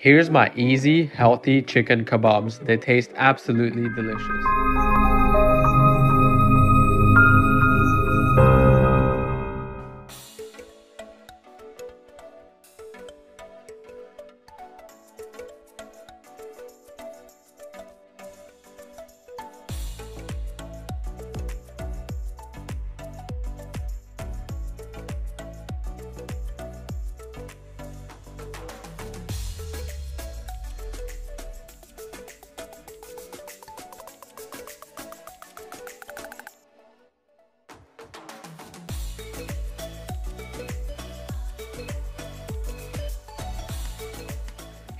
Here's my easy, healthy chicken kebabs. They taste absolutely delicious.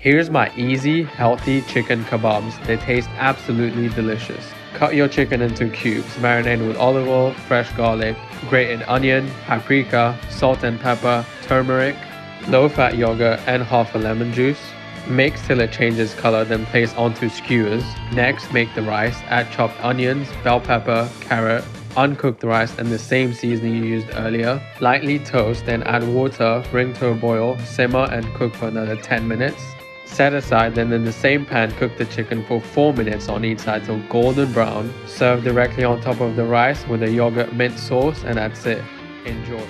Here's my easy, healthy chicken kebabs. They taste absolutely delicious. Cut your chicken into cubes, marinate with olive oil, fresh garlic, grated onion, paprika, salt and pepper, turmeric, low-fat yogurt, and half a lemon juice. Mix till it changes color, then place onto skewers. Next, make the rice. Add chopped onions, bell pepper, carrot, uncooked rice and the same seasoning you used earlier. Lightly toast, then add water, bring to a boil, simmer and cook for another 10 minutes. Set aside, then in the same pan, cook the chicken for 4 minutes on each side till golden brown. Serve directly on top of the rice with a yogurt mint sauce, and that's it. Enjoy.